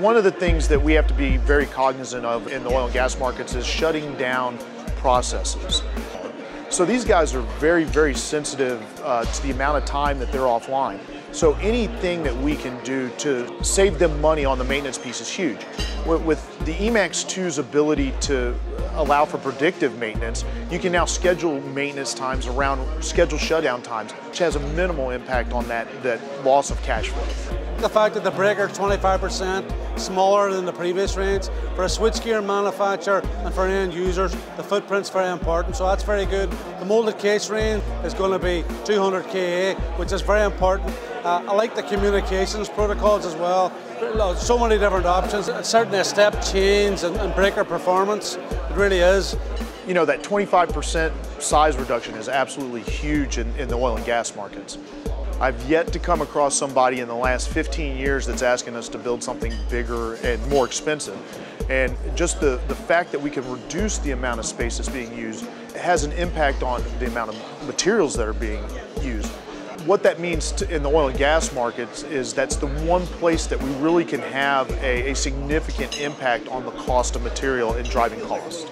One of the things that we have to be very cognizant of in the oil and gas markets is shutting down processes. So these guys are very, very sensitive uh, to the amount of time that they're offline. So anything that we can do to save them money on the maintenance piece is huge. With, with the Emax 2's ability to allow for predictive maintenance, you can now schedule maintenance times around scheduled shutdown times, which has a minimal impact on that, that loss of cash flow. The fact that the breaker is 25% smaller than the previous range, for a switchgear manufacturer and for end users, the footprint's very important, so that's very good. The molded case range is going to be 200 KA, which is very important. Uh, I like the communications protocols as well. So many different options. Certainly a step change in, in breaker performance. It really is. You know, that 25% size reduction is absolutely huge in, in the oil and gas markets. I've yet to come across somebody in the last 15 years that's asking us to build something bigger and more expensive. And just the, the fact that we can reduce the amount of space that's being used has an impact on the amount of materials that are being used. What that means to, in the oil and gas markets is that's the one place that we really can have a, a significant impact on the cost of material and driving cost.